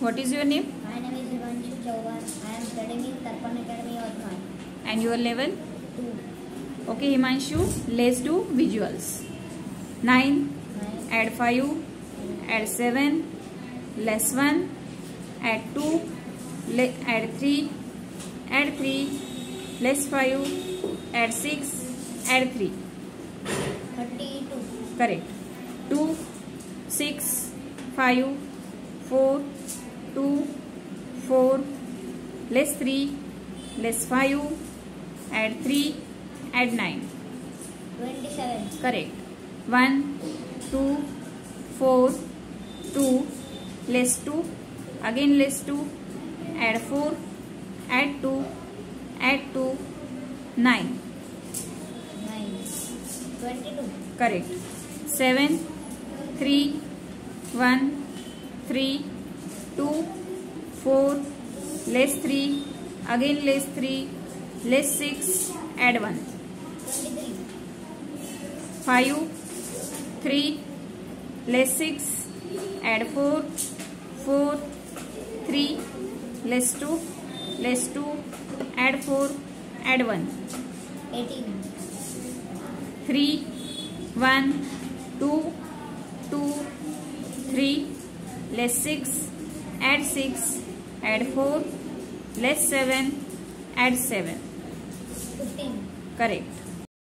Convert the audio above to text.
What is your name? My name is Himanshu Chauhan. I am studying in Tarpan Academy, Yavatmal. And your level? 2. Okay, Himanshu, let's do visuals. 9, 9. add 5, add 7, less 1, add 2, le- add 3, add 3, less 5, add 6, add 3. 32. Correct. 2, 6, 5, 4, 2, 4, less 3, less 5, add 3, add 9. 27. Correct. 1, 2, 4, 2, less 2, again less 2, add 4, add 2, add 2, 9. 9. 22. Correct. 7, two, four less three again less three less six add one five three less six add four four three less two less two add four add one three one two two three less six add 6, add 4, less 7, add 7. 15. Correct.